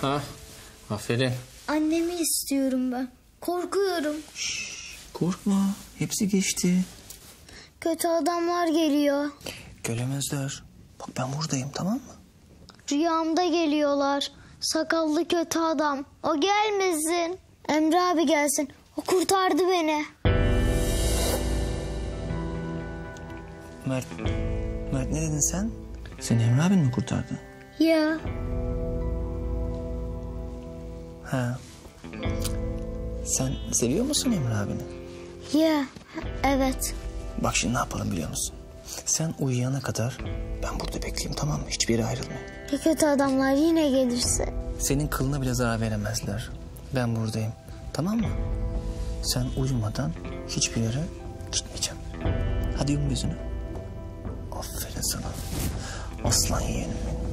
Ha, aferin. Annemi istiyorum ben. Korkuyorum. Korkma. Hepsi geçti. Kötü adamlar geliyor. Gelemezler. Bak ben buradayım tamam mı? Rüyamda geliyorlar. Sakallı kötü adam. O gelmesin. Emre abi gelsin. O kurtardı beni. Mert. Mert ne dedin sen? Seni Emre abin mi kurtardı? Ya Ha. Sen seviyor musun Emre abini? ya evet. Bak şimdi ne yapalım biliyor musun? Sen uyuyana kadar ben burada bekleyeyim tamam mı? Hiçbir yere ayrılma. Ya kötü adamlar yine gelirse? Senin kılına bile zarar veremezler. Ben buradayım. Tamam mı? Sen uyumadan hiçbir yere gitmeyeceğim. Hadi yum gözünü. Aferin sana. Aslan yeğenim benim.